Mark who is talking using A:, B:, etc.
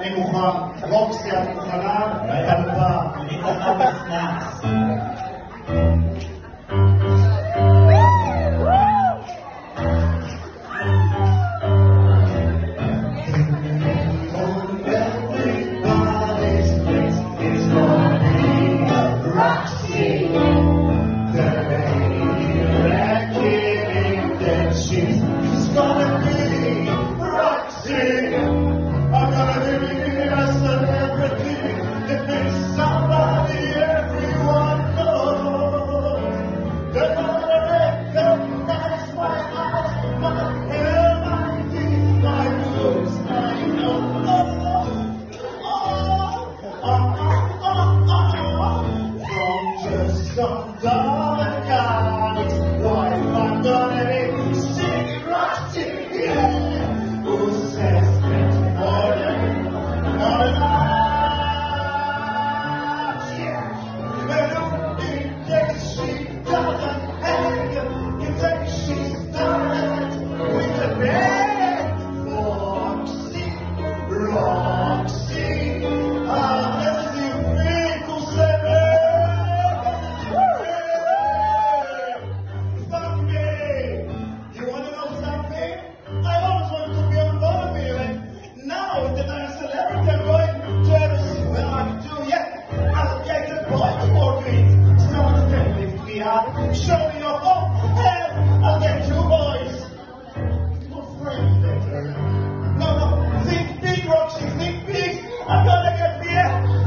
A: אני מוכן. רוקסי, את מוכנה? כלבה.
B: אני צריכה
A: Some dark galaxy, wife, I'm gonna be singing Roxie, Show me your phone. I'll two boys. No, no. Think big, Roxie. Think big. I gotta get the.